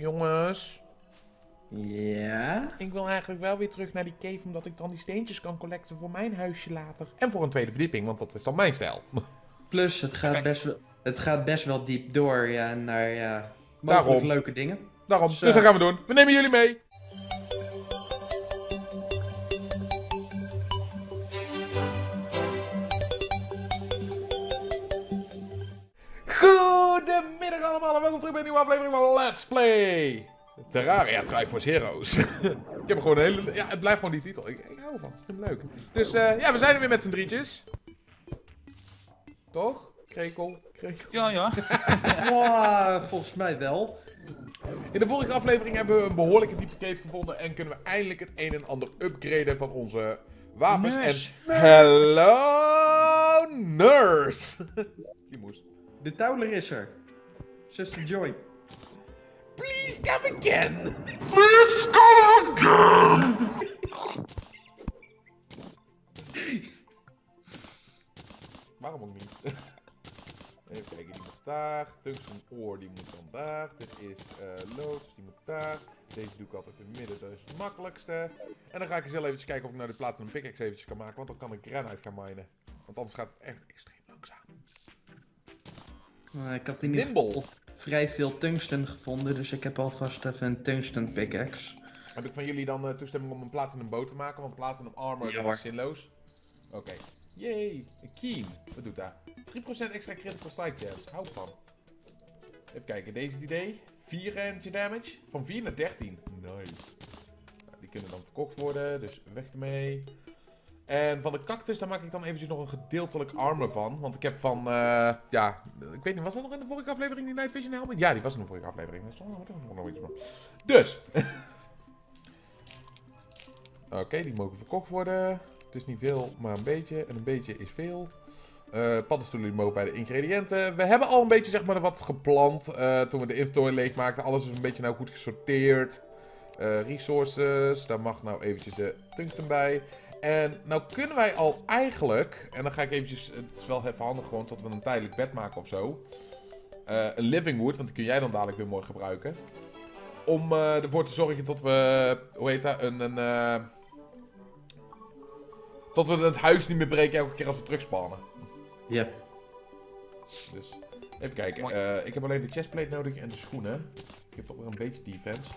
Jongens, Ja? ik wil eigenlijk wel weer terug naar die cave, omdat ik dan die steentjes kan collecten voor mijn huisje later. En voor een tweede verdieping, want dat is dan mijn stijl. Plus, het gaat, best wel, het gaat best wel diep door ja, naar ja, mogelijk Daarom. leuke dingen. Daarom, Zo. dus dat gaan we doen. We nemen jullie mee. Welkom terug bij een nieuwe aflevering van Let's Play Terraria Triforce Heroes. ik heb er gewoon een hele... Ja, het blijft gewoon die titel. Ik, ik hou ervan. Ik vind het leuk. Dus eh, ja, we zijn er weer met z'n drietjes. Toch? Krekel, krekel. Ja, ja. Wow, volgens mij wel. In de vorige aflevering hebben we een behoorlijke diepe cave gevonden en kunnen we eindelijk het een en ander upgraden van onze wapens. Nurse. En hello nurse! Die moest. De Towler is er. Zuster Joy. Please come again! Waarom ook niet? Even kijken, die moet daar. Tungsten oor, die moet dan daar. Dit is eh lood, dus die moet daar. Deze doe ik altijd in het midden, dat is het makkelijkste. En dan ga ik eens heel eventjes kijken of ik nou de platinum pickaxe eventjes kan maken. Want dan kan ik granite gaan minen. Want anders gaat het echt extreem ik had in ieder geval vrij veel tungsten gevonden, dus ik heb alvast even een tungsten pickaxe. Heb ik van jullie dan eh, toestemming om een platinum boot te maken? Want platinum armor Ja, dat is zinloos. Oké. Yay. Een keen. Wat doet dat? 3% extra critical strike chance. Hou van. Even kijken. Deze idee. 4 energy damage. Van 4 naar 13. Nice. Nou, die kunnen dan verkocht worden. Dus weg ermee. En van de cactus, daar maak ik dan eventjes nog een gedeeltelijk armor van. Want ik heb van, eh, ja, ik weet niet, was dat nog in de vorige aflevering die Night Vision helmet? Ja, die was in de vorige aflevering. Nog. Dus, Oké, die mogen verkocht worden. Het is niet veel, maar een beetje. En een beetje is veel. Eh paddenstoelen die mogen bij de ingrediënten. We hebben al een beetje zeg maar wat geplant. eh, toen we de inventory leeg maakten. Alles is een beetje nou goed gesorteerd. Eh, resources. Daar mag nou eventjes de tungsten bij. En nou kunnen wij al eigenlijk. En dan ga ik eventjes. Het is wel even handig gewoon tot we een tijdelijk bed maken of zo. eh, een living wood, want die kun jij dan dadelijk weer mooi gebruiken. Om eh, ervoor te zorgen dat we. Hoe heet dat? Een. een eh, dat we het huis niet meer breken elke keer als we terugspannen. Yep. Dus even kijken. Eh, ik heb alleen de chestplate nodig en de schoenen. Ik heb toch weer een beetje defense.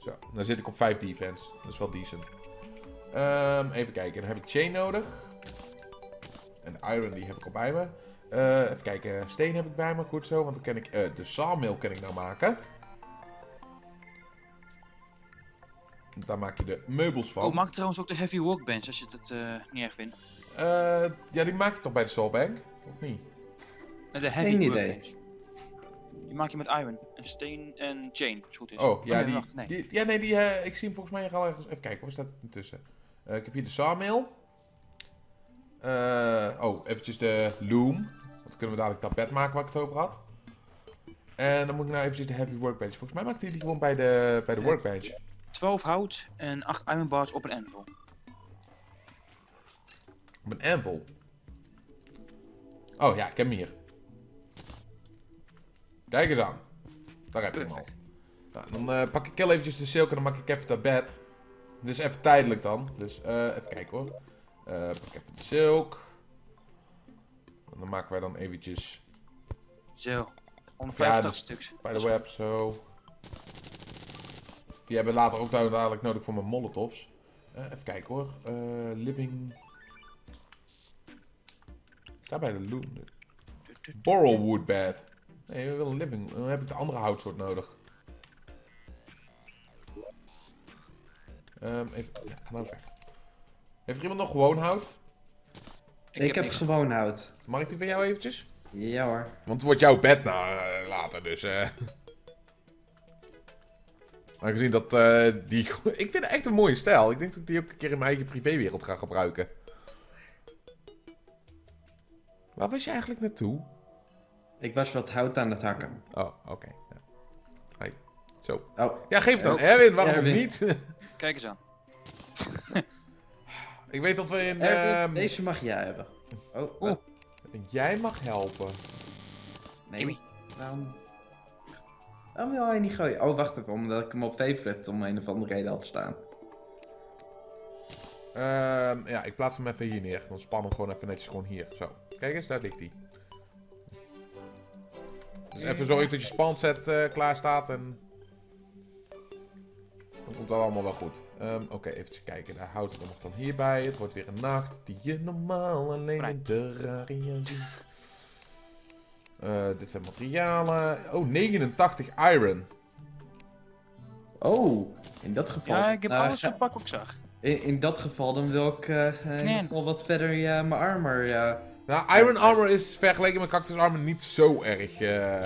Zo, dan zit ik op 5 defense. Dat is wel decent. Ehm, even kijken, dan heb ik chain nodig. En de iron die heb ik al bij me. Eh, even kijken, steen heb ik bij me, goed zo. Want dan kan ik eh, de sawmill kan ik nou maken. Daar maak je de meubels van. Oh, maak trouwens ook de heavy workbench als je het eh, niet erg vindt. Eh, ja, die maak je toch bij de sawbank? Of niet? De heavy Geen idee. workbench. Die maak je met iron en steen en chain, als het goed is. Oh, ja, nee, die, wacht, nee. die, ja, nee, die, eh, ik zie hem volgens mij al ergens. Even kijken, waar staat het intussen? Eh, ik heb hier de sawmill. Eh, oh, eventjes de loom. Want dan kunnen we dadelijk dat bed maken waar ik het over had. En dan moet ik nou eventjes de heavy workbench. Volgens mij maakt hij die gewoon bij de, bij de Ja. workbench. 12 hout en 8 iron bars op een anvil. Op een anvil. Oh ja, ik heb hem hier. Kijk eens aan. Daar heb je hem al. Nou, dan eh, pak ik heel eventjes de silk en dan maak ik even dat bed. Dit is even tijdelijk dan. Dus eh, even kijken hoor. Eh, pak even de silk. En dan maken wij dan eventjes Zo, 185 dus- stuks. bij de web zo. Die hebben later ook nou dadelijk nodig voor mijn molotovs. Eh, even kijken hoor. Living. Daar bij de loom. Borrelwood bed. Nee, we willen een living. Dan heb ik de andere houtsoort nodig. Ehm even, nou weg. Heeft er iemand nog gewoon hout? Ik, heb gewoon hout. Mag ik die van jou eventjes? Ja hoor. Want het wordt jouw bed nou, later, dus eh. Aangezien dat eh, die... Ik vind het echt een mooie stijl. Ik denk dat ik die ook een keer in mijn eigen privéwereld ga gebruiken. Waar was je eigenlijk naartoe? Ik was wat hout aan het hakken. Oh, oké. Zo. Oh, Ja, geef het dan. Oh. Erwin, waarom Erwin. niet? Kijk eens aan. ik weet dat we in... Erwin, ehm, deze mag jij hebben. Oh, Oeh. eh, Jij mag helpen. nee. Waarom? Waarom wil hij niet gooien? Oh, wacht even, omdat ik hem op favorite om een of andere reden had staan. Ehm, ja, ik plaats hem even hier neer. Dan span hem gewoon even netjes gewoon hier. Zo. Kijk eens, daar ligt hij. Dus even zorgen dat je spanset eh klaar staat en... Dan komt dat allemaal wel goed. Ehm, Oké, even kijken. Daar houdt het nog dan hierbij. Het wordt weer een nacht die je normaal alleen in. Terraria ziet. Eh, dit zijn materialen. Oh, 89 iron. Oh, in dat geval. Ja, ik heb nou, alles gepakt wat ik zag. in, in dat geval dan wil ik wel wat verder ja, mijn armor. Ja. Nou, iron armor is vergeleken met cactus armor niet zo erg eh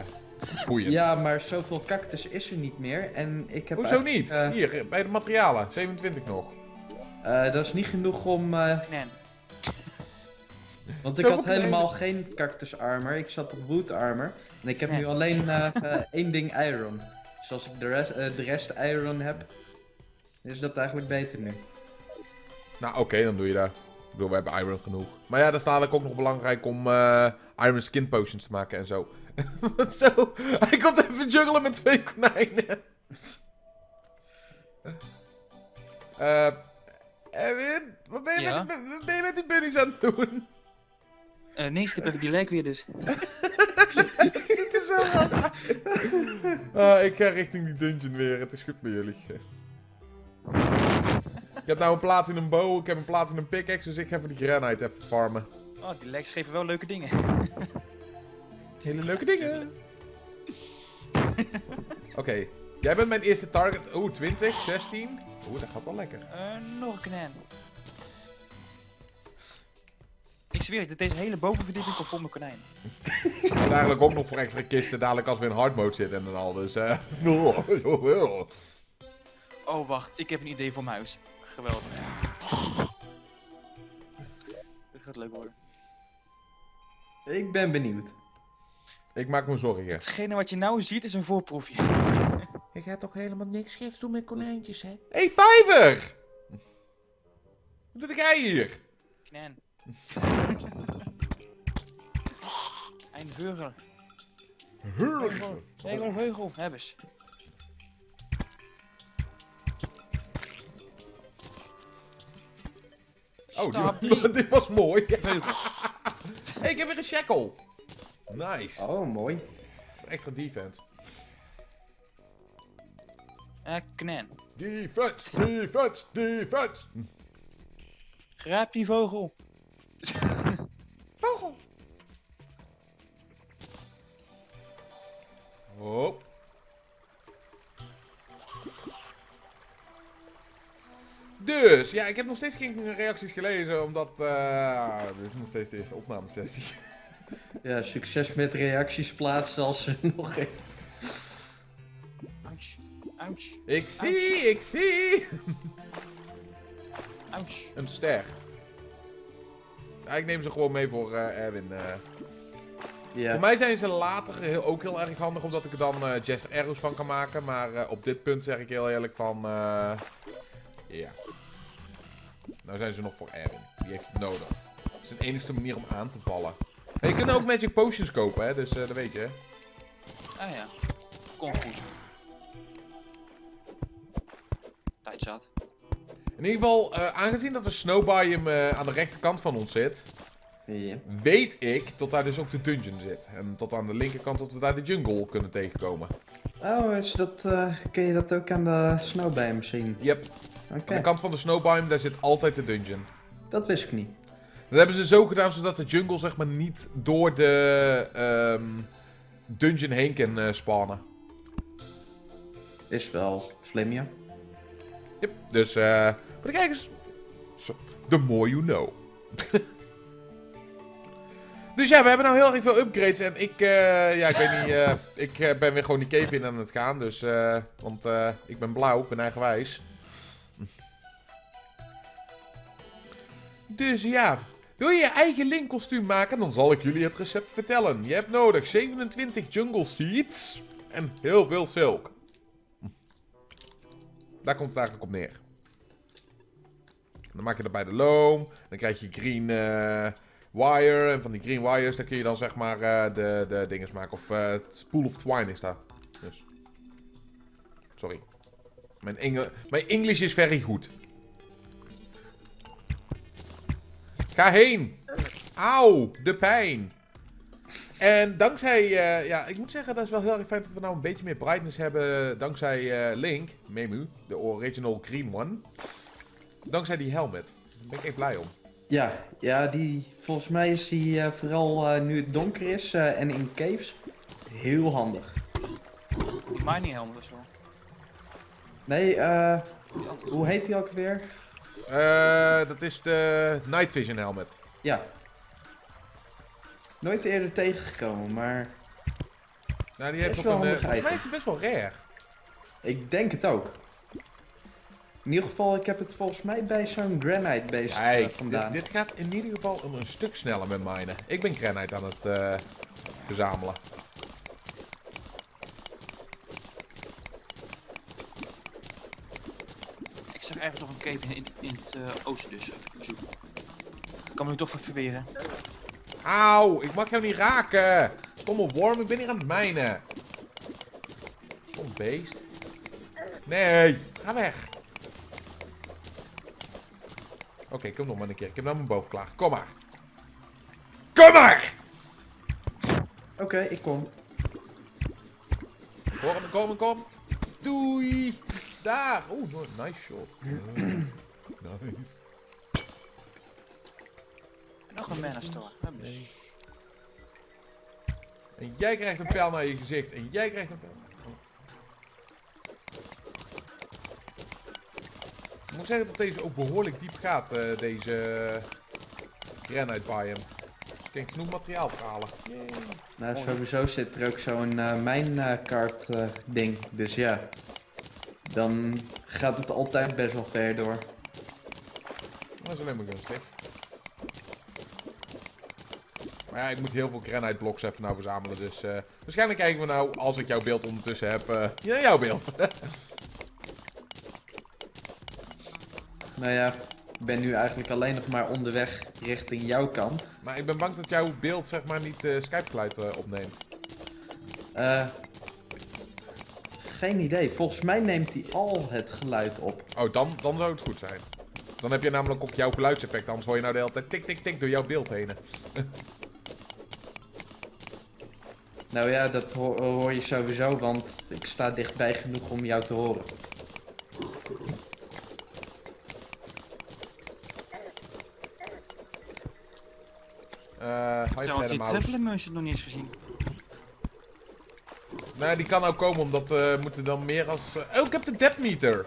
boeiend. ja, maar zoveel cactus is er niet meer. En ik heb Hoezo niet? eh, Hier, bij de materialen. 27 nog. eh, dat is niet genoeg om. eh, Knen. want ik had helemaal geen cactus armor. Ik zat op wood armor. En ik heb nu alleen één ding iron. Dus als ik de rest, de rest iron heb, is dat eigenlijk beter nu. Nou, oké, dan doe je dat. Ik bedoel, we hebben iron genoeg. Maar ja, dat is dadelijk ook nog belangrijk om eh, iron skin potions te maken en zo. zo, hij komt even juggelen met twee konijnen. Eh, Erwin, wat ben je, Ja? met, die- wat ben je met die bunnies aan het doen? Eh nee, heb ik die lijk weer dus. Het ziet er zo uit. Ah, ik ga richting die dungeon weer. Het is goed met jullie. Ik heb nou een platinum bow, ik heb een platinum pickaxe, dus ik ga voor die granite even farmen. Oh, die lijks geven wel leuke dingen. Hele leuke dingen. Oké, jij bent mijn eerste target. Oeh, 20, 16. Oeh, dat gaat wel lekker. Eh, nog een knen. Ik zweer het, deze hele bovenverdieping komt vol met konijn. Dat is eigenlijk ook nog voor extra kisten dadelijk als we in hard mode zitten en dan al. Dus eh. Oh, wacht, ik heb een idee voor mijn huis. Geweldig. Dit gaat leuk worden. Ik ben benieuwd. Ik maak me zorgen. Hetgene wat je nou ziet is een voorproefje. Ik ga toch helemaal niks geks doen met konijntjes, hè? Hé, hey, vijver! Wat doe jij hier? Knen. Een vogel. Vogel. Vogel, vogel. Hebben ze. Oh, Stap die, 3. dit was mooi. Vogel. hey, ik heb weer een shackle. Nice. Oh, mooi. Extra defense. Eh, knen. Defense, defense, defense. Grijp die vogel. Vogel. Hop. Dus, ja, ik heb nog steeds geen reacties gelezen, omdat... eh dit is nog steeds de eerste opnamesessie. Ja, succes met reacties plaatsen als er nog geen. Ouch. Ouch. Ik zie, ik zie. Ouch. Een ster. Ja, ik neem ze gewoon mee voor eh, Erwin. eh. Ja. Voor mij zijn ze later heel, ook heel erg handig, omdat ik er dan eh Jester Arrows van kan maken. Maar eh, op dit punt zeg ik heel eerlijk van... eh, Ja. Nou zijn ze nog voor Erwin. Die heeft het nodig. Dat is de enigste manier om aan te vallen. Maar je kunt ook Magic Potions kopen, hè. Dus eh, dat weet je, hè. Ah ja. Kom goed. Tijd zat. In ieder geval, eh, aangezien dat de Snowbiome eh, aan de rechterkant van ons zit... Ja. weet ik tot daar dus ook de dungeon zit. En tot aan de linkerkant tot we daar de jungle kunnen tegenkomen. Oh, is dat, eh, kun je dat ook aan de snowbiome zien? Yep, aan de kant van de snowbiome, daar zit altijd de dungeon. dat wist ik niet. Dat hebben ze zo gedaan zodat de jungle zeg maar niet door de ehm, dungeon heen kan eh, spawnen. Is wel slim, ja. Yep, dus eh de kijkers, zo, the more you know. dus ja, we hebben nou heel erg veel upgrades en ik, eh, ja, ik weet niet, eh, ik ben weer gewoon die cave in aan het gaan, dus, eh, want ik ben blauw, ik ben eigenwijs. Dus ja, wil je je eigen Link kostuum maken, dan zal ik jullie het recept vertellen. Je hebt nodig 27 jungle seeds en heel veel silk. Daar komt het eigenlijk op neer. Dan maak je dat bij de loom. Dan krijg je green eh, wire. En van die green wires, daar kun je dan zeg maar eh, de, de dinges maken. Of eh spool of twine is dat. Dus. Sorry. Mijn, mijn English is very goed. Ga heen. Auw, de pijn. En dankzij, eh, ja, ik moet zeggen, dat is wel heel erg fijn dat we nou een beetje meer brightness hebben. Dankzij eh, Link, Memu, de original green one. Dankzij die helmet. Daar ben ik echt blij om. Ja, ja die, volgens mij is die eh, vooral eh, nu het donker is eh, en in caves heel handig. Die mining helmet is wel. Nee, eh, hoe heet die ook weer? Eh, dat is de Night Vision helmet. Ja. Nooit eerder tegengekomen, maar Nou, die heeft ook wel een, eh, volgens mij is best wel rare. ik denk het ook. In ieder geval, ik heb het volgens mij bij zo'n granite bezig eh, vandaan. dit, dit gaat in ieder geval een, een stuk sneller met minen. Ik ben granite aan het verzamelen. Ik zag ergens nog een cave in, in het eh, oosten dus. Ik kan me nu toch even verweren. Auw, ik mag jou niet raken. Kom op, Worm, ik ben hier aan het mijnen. Kom, beest. Nee, ga weg. Oké, kom nog maar een keer. Ik heb nou mijn boog klaar. Kom maar. Kom maar! Oké, ik kom. Worm, kom, kom. Doei. Daar. Oeh, nice shot. Nice. Nog een mana store. En jij krijgt een pijl naar je gezicht. En jij krijgt een pijl. Oh. Ik moet zeggen dat deze ook behoorlijk diep gaat, eh, deze granite biome. Ik kan genoeg materiaal verhalen. Yay. Nou, sowieso zit er ook zo'n uh, mijnkaart eh, ding. Dus ja, dan gaat het altijd best wel ver door. Dat is alleen maar gunstig. Maar ja, ik moet heel veel granite blocks even nou verzamelen. Dus eh, waarschijnlijk kijken we nou, als ik jouw beeld ondertussen heb, ja, jouw beeld. Nou ja, ik ben nu eigenlijk alleen nog maar onderweg richting jouw kant. maar ik ben bang dat jouw beeld zeg maar niet eh Skype geluid eh, opneemt. Eh, geen idee. Volgens mij neemt hij al het geluid op. Oh, dan, dan zou het goed zijn. Dan heb je namelijk ook jouw geluidseffect. Anders hoor je nou de hele tijd tik tik tik door jouw beeld heen. Nou ja, dat ho- hoor je sowieso, want ik sta dichtbij genoeg om jou te horen. Eh hi Trouwens, die Merchant nog niet eens gezien. Nee, die kan ook komen omdat we moeten dan meer als... eh, Oh, ik heb de depth meter.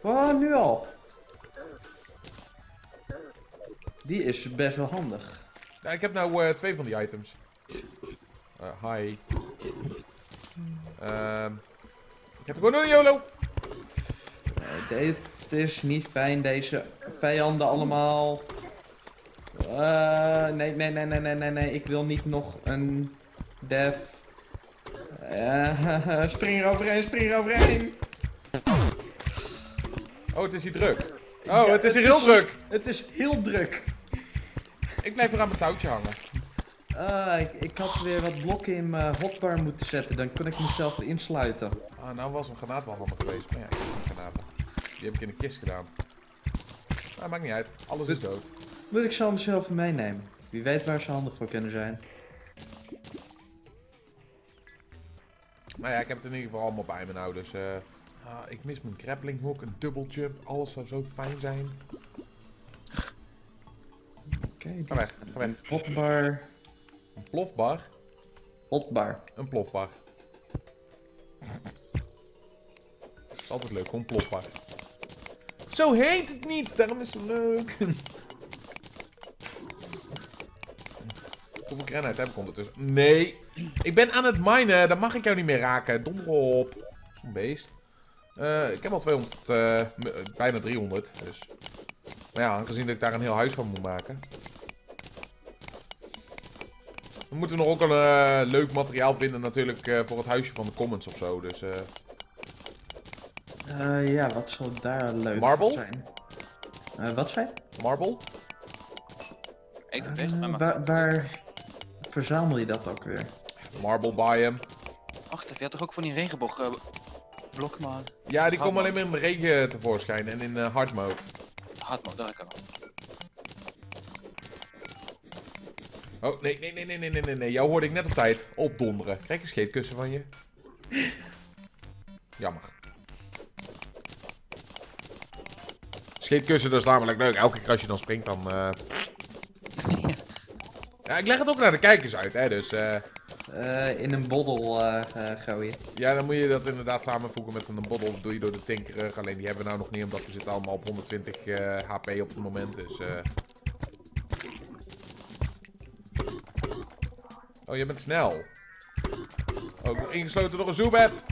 Oh, nu al. Die is best wel handig. Ja, ik heb nou eh, twee van die items. Eh, hi. Ehm ik heb er gewoon een YOLO. Dit is niet fijn, deze vijanden allemaal. Eh, nee, nee, nee, nee, nee, nee, nee. Ik wil niet nog een dev. Eh, spring er overheen, spring er overheen. Oh, het is hier druk. Oh, Ja, het is hier het heel is- druk. Het is heel druk. Ik blijf hier aan mijn touwtje hangen. Ah, ik, ik had weer wat blokken in mijn hotbar moeten zetten, dan kon ik mezelf insluiten. Ah, nou was een granaat wel handig geweest. Maar ja, ik heb geen granaten. Die heb ik in de kist gedaan. Maar maakt niet uit. Alles is dood. Moet ik ze anders even meenemen? Wie weet waar ze handig voor kunnen zijn. Maar ja, ik heb het in ieder geval allemaal bij me nou. Dus eh, ah, ik mis mijn grappling hook, een double jump. Alles zou zo fijn zijn. Oké, Ga weg, ga weg. hotbar. Een plofbar. Hotbar. Een plofbar. is altijd leuk, gewoon plofbar. Zo heet het niet, daarom is het leuk. Hoeveel granite heb ik ondertussen? Nee, ik ben aan het minen, dan mag ik jou niet meer raken. Donder op. Zo'n beest. Eh, ik heb al 200, eh, eh, bijna 300, dus. Maar ja, aangezien dat ik daar een heel huis van moet maken. We moeten nog ook een leuk materiaal vinden natuurlijk eh, voor het huisje van de comments of zo. Dus eh, Eh, ja, wat zal daar leuk Marble? zijn? Eh, wat zei? marble. Ik best, maar waar, waar verzamel je dat ook weer? Marble biome. Acht, Wacht even, je had toch ook van die regenboog. Eh, ja, die komen alleen maar in regen eh, tevoorschijn en in uh, hard mode. Hard mode, daar kan. Oh, nee, nee, nee, nee, nee, nee, nee. Jou hoorde ik net op tijd opdonderen. Krijg een scheetkussen van je. Jammer. Scheetkussen, dat is namelijk leuk. Elke keer als je dan springt, dan... Ja, ik leg het ook naar de kijkers uit, hè. Dus, eh... Eh, in een boddel eh, eh, gooien. Ja, dan moet je dat inderdaad samenvoegen met een boddel. Dat doe je door de tinkerer. Alleen die hebben we nou nog niet, omdat we zitten allemaal op 120 eh, HP op het moment. Dus, eh. Oh, je bent snel. Oh, ingesloten door een zoebed.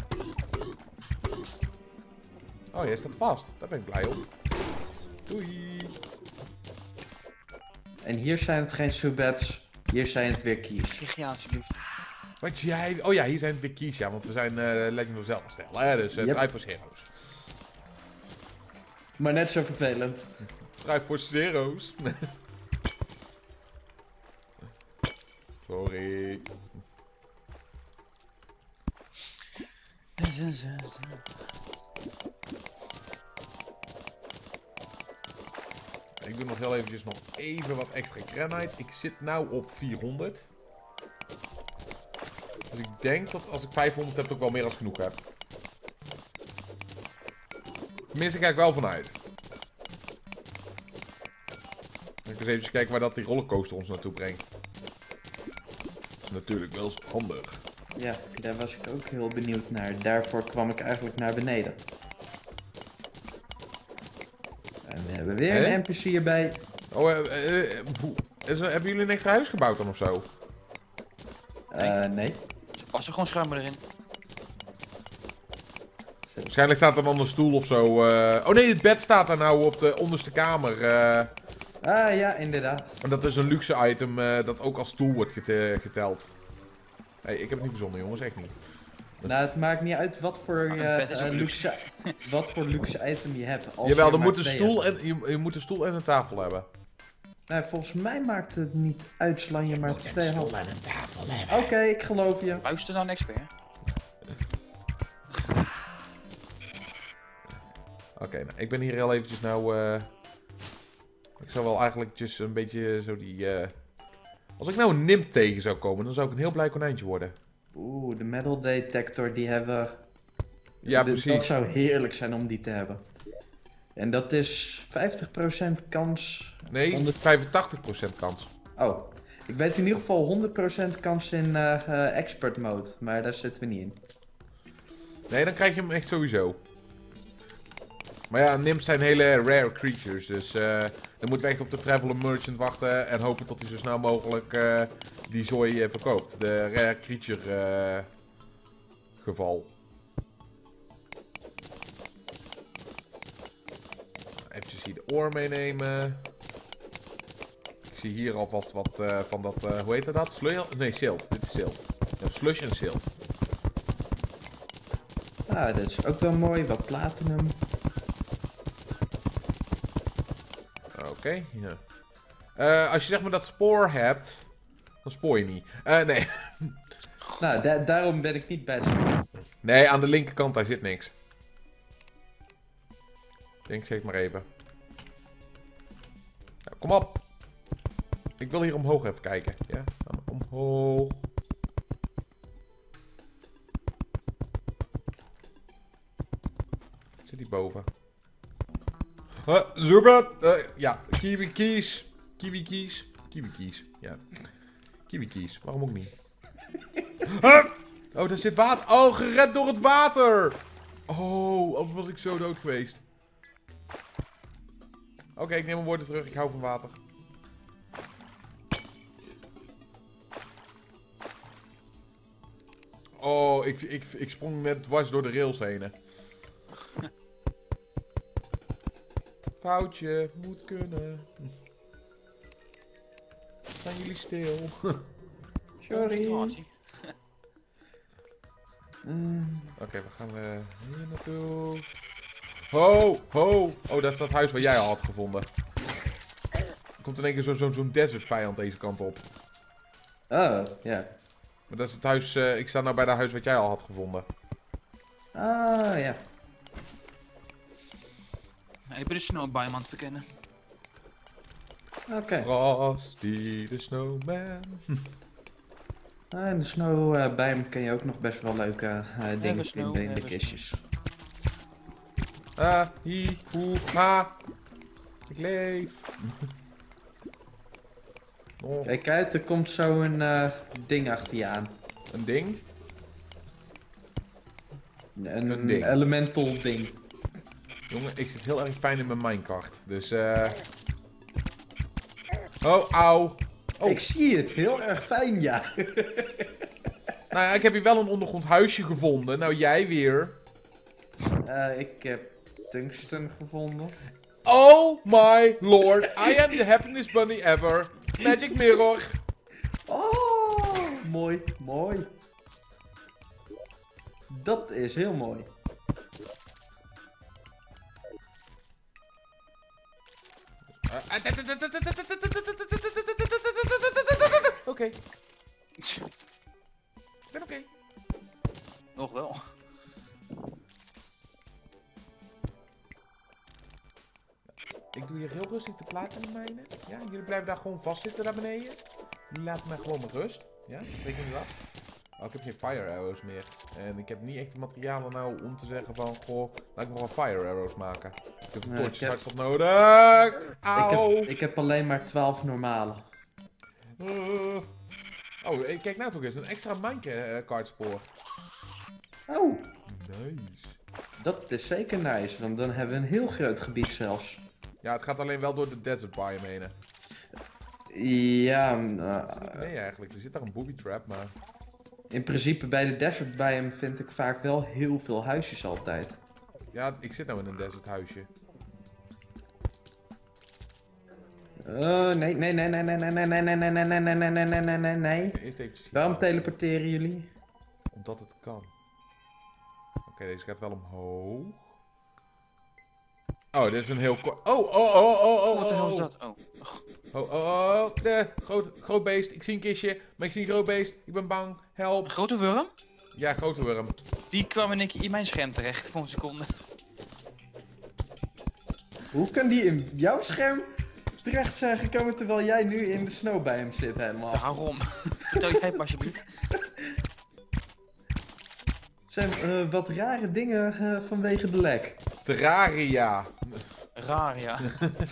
Oh, jij staat vast. Daar ben ik blij om. Doei. En hier zijn het geen subats, hier zijn het weer keys. Zeg ja, alsjeblieft. Wat jij... Oh ja, hier zijn het weer keys, ja. Want we zijn eh Legend of Zelda stijl, hè. Dus uh, Yep. Triforce Heroes. Maar net zo vervelend. Triforce Heroes. Sorry. Ik doe nog heel eventjes nog even wat extra granite. Ik zit nou op 400. Dus ik denk dat als ik 500 heb, ik wel meer dan genoeg heb. Tenminste, kijk ik wel vanuit. Ik eens even kijken waar dat die rollercoaster ons naartoe brengt. Dat is natuurlijk wel eens handig. Ja, daar was ik ook heel benieuwd naar. Daarvoor kwam ik eigenlijk naar beneden. Hebben weer Hè? een NPC erbij. Oh, eh, eh, eh, hoe- is er- hebben jullie een extra huis gebouwd dan of zo? Eh, nee. Ze passen gewoon schuimen erin. Waarschijnlijk staat er dan een stoel of zo. eh. Oh nee, het bed staat daar nou op de onderste kamer. eh. Ah ja, inderdaad. En dat is een luxe item eh, dat ook als stoel wordt gete- geteld. hey, ik heb het niet verzonnen jongens, echt niet. Nou, het maakt niet uit wat voor, een eh, eh, luxe, wat voor luxe item je hebt. Als Jawel, je er moet, een stoel hebt. en, je, je moet een stoel en een tafel hebben. Nou, volgens mij maakt het niet uit zolang je maar twee had. Oké, ik geloof je. Luister naar een expert. Oké, nou, ik ben hier heel eventjes nou... eh, ik zou wel eigenlijk dus een beetje zo die... eh, Als ik nou een nimp tegen zou komen, dan zou ik een heel blij konijntje worden. Oeh, de metal detector, die hebben we. Ja, D- Dat precies. zou heerlijk zijn om die te hebben. En dat is 50% kans. Nee, 100 85% kans. Oh, ik weet in ieder geval 100% kans in eh, eh, expert mode, maar daar zitten we niet in. Nee, dan krijg je hem echt sowieso. Maar ja, nimps zijn hele rare creatures. Dus eh, dan moeten we echt op de Traveler Merchant wachten. En hopen tot hij zo snel mogelijk eh, die zooi eh, verkoopt. De rare creature geval. Even hier de oor meenemen. Ik zie hier alvast wat van dat, hoe heet dat? Sleur? Nee, silt. Dit is silt. Slush en silt. Ah, dat is ook wel mooi, wat platinum. Oké, ja. Eh, als je zeg maar dat spoor hebt, dan spoor je niet. Eh, nee. Nou, da- daarom ben ik niet bij nee, aan de linkerkant daar zit niks. Ik denk, zeg maar even. Nou, kom op. Ik wil hier omhoog even kijken. Ja, omhoog. Zit die boven? Uh, ja, kiwi keys. Kiwi keys. Kiwi keys, ja. Kiwi keys, waarom ook niet? Huh? Oh, daar zit water. Oh, gered door het water! Oh, anders was ik zo dood geweest. Oké, ik neem mijn woorden terug. Ik hou van water. Oh, ik, ik, ik sprong net dwars door de rails heen. Foutje, moet kunnen. Zijn jullie stil? Sorry. Mm, Oké, we gaan eh, hier naartoe. Ho, ho. Oh, dat is dat huis waar jij al had gevonden. Er komt in één keer zo'n zo, zo'n desert vijand deze kant op. Oh, ja. Maar dat is het huis, eh, ik sta nou bij dat huis wat jij al had gevonden. Ah, ja. Ja, ik ben de snowbiome aan het verkennen. Oké. Frosty the Snowman. Ah, in de snow eh, bij hem kun je ook nog best wel leuke eh, dingen snow, vinden in de kistjes. Ah, hi, hoe, ha. Ik leef. Nog Kijk uit, er komt zo een eh, ding achter je aan. een ding. Een, Een ding. elemental ding. Jongen, ik zit heel erg fijn in mijn minecart. Dus eh. Oh, auw. Oh. Ik zie het, heel erg fijn, ja. Nou ja, ik heb hier wel een ondergrond huisje gevonden. Nou, jij weer. Eh, ik heb tungsten gevonden. Oh my lord, I am the happiest bunny ever. Magic mirror. Oh, mooi, mooi. Dat is heel mooi. Oké, ik ben oké. Nog wel. Ik doe hier heel rustig de platen in mijnen. Ja, jullie blijven daar gewoon vastzitten daar beneden. Jullie laten mij gewoon met rust. Ja, weet je af. Oh, ik heb geen fire arrows meer. En ik heb niet echt de materialen nou om te zeggen van, goh, laat ik nog wel fire arrows maken. Ik heb een heb- wat nodig. Ik heb, ik heb alleen maar 12 normale. Uh. Oh, eh, kijk nou toch eens, een extra minecart spoor. Oh, Nice. dat is zeker nice, want dan hebben we een heel groot gebied zelfs. Ja, het gaat alleen wel door de desert biome heen. Ja, nou, Nee eigenlijk, er zit daar een booby trap, maar... in principe bij de desert biome vind ik vaak wel heel veel huisjes altijd. Ja, ik zit nou in een desert huisje. Oh, nee, nee, nee, nee, nee, nee, nee, nee, nee, nee, nee, nee, nee, nee, nee, nee, nee, nee, nee. Eerst even zien. Waarom teleporteren jullie? Omdat het kan. Oké, deze gaat wel omhoog. Oh, dit is een heel kort... Oh, oh, oh, oh, oh, Wat de hel is oh, dat? Oh. Oh, oh, oh, groot, groot beest. Ik zie een kistje, maar ik zie een groot beest. Ik ben bang. Een Help. grote worm? Ja, grote worm. Die kwam in in mijn scherm terecht voor een seconde. Hoe kan die in jouw scherm terecht zijn gekomen terwijl jij nu in de snow bij hem zit helemaal? Daarom. Vertel jij maar alsjeblieft. zijn eh, wat rare dingen eh, vanwege de lek. Terraria. Raar, ja.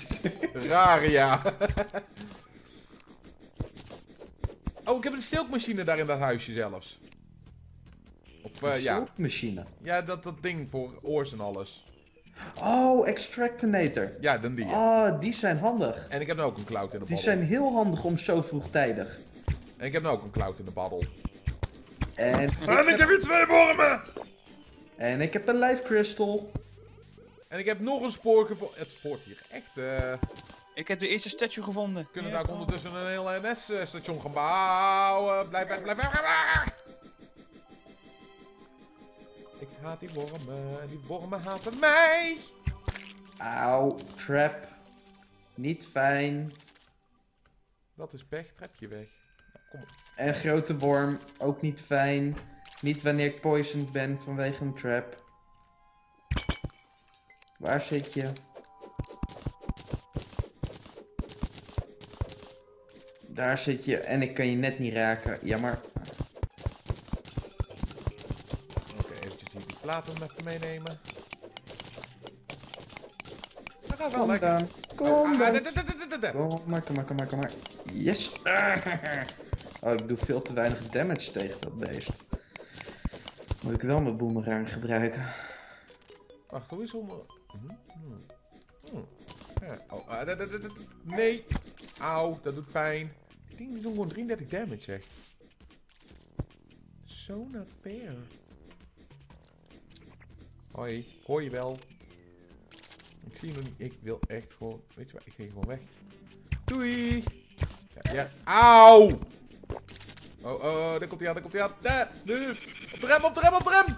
Raria. oh, ik heb een stilkmachine daar in dat huisje zelfs. Of, eh, ja. Machine. Ja, dat, dat ding voor oors en alles. Oh, Extractinator. Ja, dan die. Oh, die zijn handig. En ik heb nu ook een cloud in de Die baddel. zijn heel handig om zo vroegtijdig. En ik heb nu ook een cloud in de baddel. En, En ik heb hier twee wormen! en ik heb een life crystal. En ik heb nog een spoor gevonden. Het spoort hier echt. eh Ik heb de eerste statue gevonden. kunnen Ja, daar ook ondertussen een heel NS-station gaan bouwen. Blijf weg, blijf weg, blijf weg! Ik haat die wormen. en Die wormen haten mij. Auw, trap. Niet fijn. Dat is pech. Trap je weg. Nou, kom op. En grote worm, ook niet fijn. Niet wanneer ik poisoned ben vanwege een trap. Waar zit je? Daar zit je en ik kan je net niet raken. Jammer. Oké, hier die platen even meenemen. Dat gaat wel Kom lekker. dan. Kom Ah, dan. da- da- da- da- da- da. Kom maar, kom maar, kom maar, kom maar. Yes. Oh, ik doe veel te weinig damage tegen dat beest. Moet ik wel mijn boomerang gebruiken. Wacht, hoe is het om... Hm, hm, hm. Ja, oh, ah, Nee. Auw, dat doet pijn. Die dingen doen gewoon 33 damage, zeg. Not fair. Hoi, hoor je wel. Ik zie nog niet. Ik wil echt gewoon... Weet je wat, ik ga gewoon weg. Doei! Ja, ja. Auw! Oh, oh, oh, daar komt hij aan, daar komt hij aan. Daar, nu! Op de rem, op de rem, op de rem!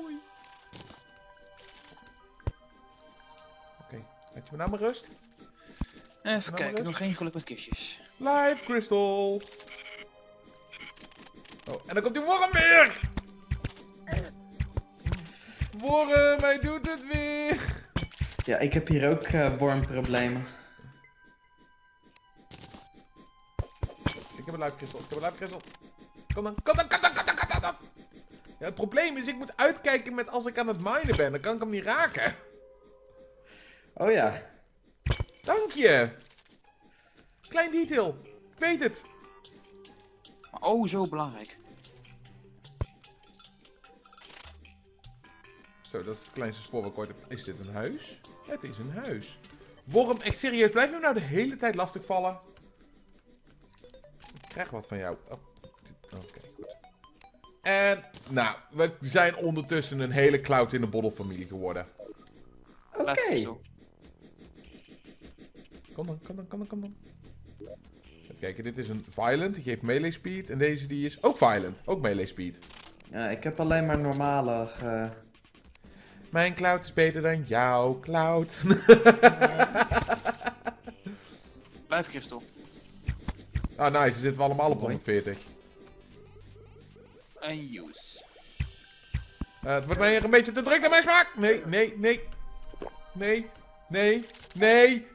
Oei. Oké, laat je me nou maar rust. Even Nou, kijken, nog geen geluk met kistjes. Live Crystal. Oh, en dan komt die worm weer! Worm, hij doet het weer! Ja, ik heb hier ook eh, wormproblemen. Ik heb een luipkristal, ik heb een luipkristal. Kom dan, kom dan, kom dan, kom dan, kom dan. Ja, het probleem is, ik moet uitkijken met als ik aan het minen ben. Dan kan ik hem niet raken. Oh ja. Dank je! Klein detail. Ik weet het. Maar oh, zo belangrijk. Zo, dat is het kleinste spoor wat ik ooit heb. Is dit een huis? Het is een huis. Worm, ik serieus, blijf me nou de hele tijd lastig vallen? Ik krijg wat van jou. Oh, Oké, goed. En, nou, we zijn ondertussen een hele cloud in de boddelfamilie geworden. Oké. Kom dan, kom dan, kom dan, kom dan. Even kijken, dit is een violent, die geeft melee speed. En deze die is ook violent, ook melee speed. Ja, ik heb alleen maar normale. eh, Mijn cloud is beter dan jouw cloud. Blijf Christel. ah, nice, zitten we allemaal op Mooi. 140. En use. Eh, het wordt mij hier een beetje te druk naar mijn smaak. Nee, nee, nee. Nee, nee, nee.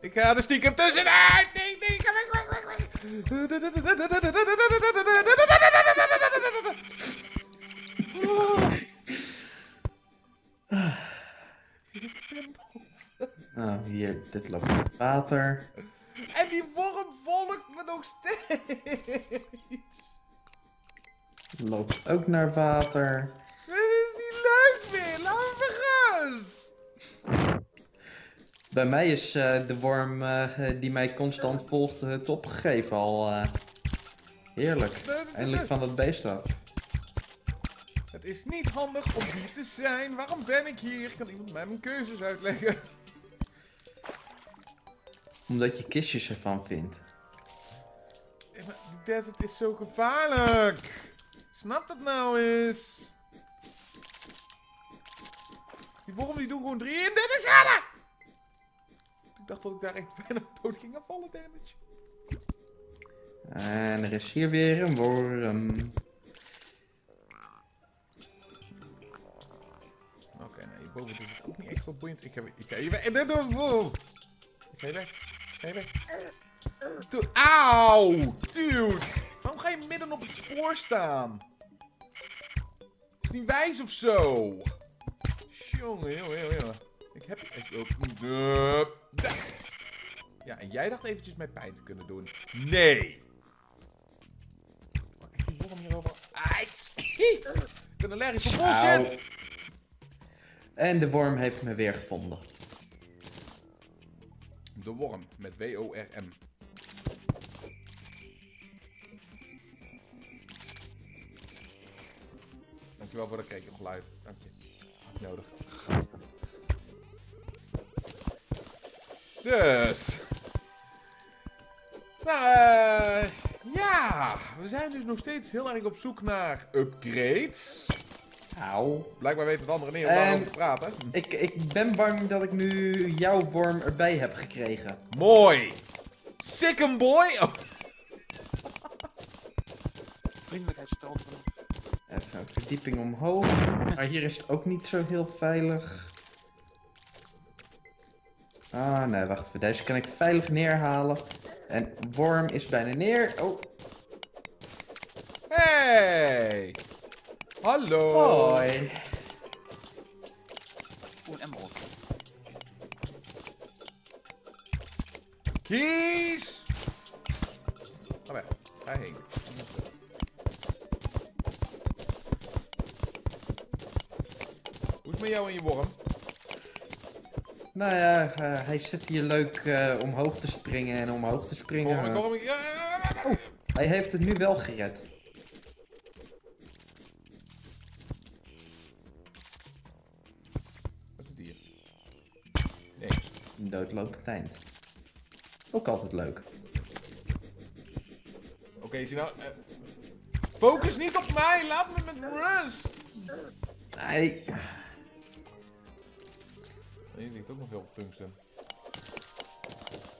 Ik ga er stiekem tussenuit. Nee, nee, ga weg, weg, weg, weg. Oh, hier, dit loopt met water. En die worm volgt me nog steeds. Loopt ook naar water. Dit is niet leuk meer. Laat me vergaas. Bij mij is eh, de worm eh, die mij constant volgt het opgegeven al. eh. heerlijk. Eindelijk van dat beest af. Het is niet handig om hier te zijn. Waarom ben ik hier? Kan iemand mij mijn keuzes uitleggen? Omdat je kistjes ervan vindt. Ja, maar Die desert is zo gevaarlijk. Snap dat nou eens. Die wormen die doen gewoon 33 schade. Ik dacht dat ik daar echt bijna dood ging aan vallen damage. En er is hier weer een worm. Oké, nee, hierboven is het ook niet echt veel boeiend. Ik heb... Ik ga je weg. Dit doen wow. Ga weg. Weg. Dude, auw! Dude! Waarom ga je midden op het spoor staan? Is niet wijs of zo? Jongen, jongen, jongen. Ik heb... Ik, da- ja, en jij dacht eventjes mij pijn te kunnen doen. Nee! Oh, die worm hierover. Ai! Ik ben allergisch voor bullshit! En de worm heeft me weer gevonden. De worm met W-O-R-M. Dankjewel voor dat krekelgeluid. Dank je. Had nodig. Dus. Nou, eh. ja. We zijn dus nog steeds heel erg op zoek naar upgrades. Auw. Blijkbaar weten de anderen niet om daarover te praten. Ik, ik ben bang dat ik nu jouw worm erbij heb gekregen. Mooi. Sick boy. Oh. Vriendelijkheidsspel vanaf. Even een verdieping omhoog. Maar hier is het ook niet zo heel veilig. Ah, nee, wacht even. Deze kan ik veilig neerhalen. En worm is bijna neer. Oh, Hey! Hallo! hoi. Oeh, een emerald. Kies! Ga weg. Ga heen. Hoe is het met jou en je worm? Nou ja, eh, hij zit hier leuk eh, omhoog te springen en omhoog te springen. Ik worm, ik... Ja! Hij heeft het nu wel gered. Eind. Ook altijd leuk. Oké, zie nou... eh, focus niet op mij! Laat me met rust! Nee. Hier ligt ook nog veel tungsten.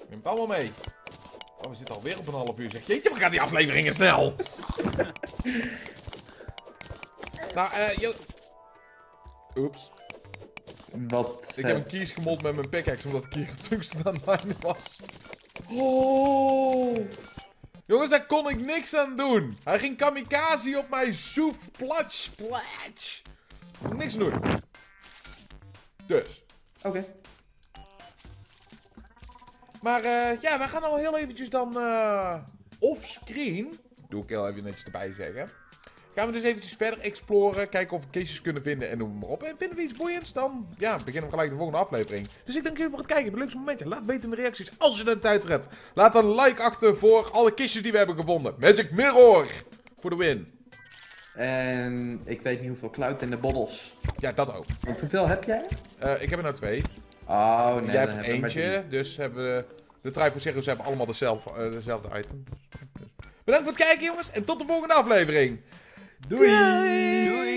Neem het allemaal mee. Oh, we zitten alweer op een half uur. Zeg, jeetje, wat gaan die afleveringen snel? nou, eh, yo... Oeps. Wat? Ik heb een kies gemold met mijn pickaxe, omdat ik hier tungsten aan het minen was. Oh. Jongens, daar kon ik niks aan doen. Hij ging kamikaze op mij. Soef, platsch, splatsch. Niks aan doen. Dus. Oké. Maar eh, ja, we gaan al heel eventjes dan eh offscreen, doe ik heel even netjes erbij zeggen. Gaan we dus eventjes verder exploren, kijken of we kistjes kunnen vinden en noem maar op. En vinden we iets boeiends, dan ja, beginnen we gelijk de volgende aflevering. Dus ik dank jullie voor het kijken, het momentje. Laat weten in de reacties als je er tijd voor hebt. Laat een like achter voor alle kistjes die we hebben gevonden. Magic Mirror voor de win. En ik weet niet hoeveel cloud in de bottles. Ja, dat ook. Want hoeveel heb jij? Eh, ik heb er nou twee. Oh, nee. Jij hebt maar eentje, dus hebben we... De Triforceros hebben allemaal dezelfde, eh, dezelfde item. Bedankt voor het kijken jongens en tot de volgende aflevering. Doei. Doei.